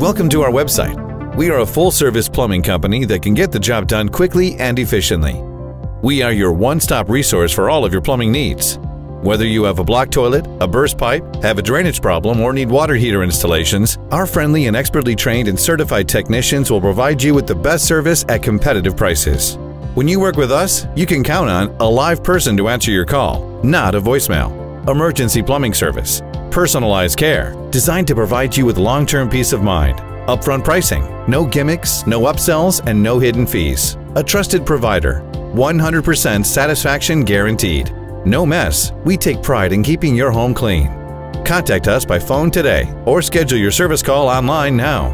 Welcome to our website. We are a full service plumbing company that can get the job done quickly and efficiently. We are your one stop resource for all of your plumbing needs. Whether you have a blocked toilet, a burst pipe, have a drainage problem, or need water heater installations, our friendly and expertly trained and certified technicians will provide you with the best service at competitive prices. When you work with us, you can count on a live person to answer your call, not a voicemail. Emergency plumbing service, personalized care, designed to provide you with long-term peace of mind. Upfront pricing, no gimmicks, no upsells, and no hidden fees. A trusted provider, 100% satisfaction guaranteed. No mess, we take pride in keeping your home clean. Contact us by phone today or schedule your service call online now.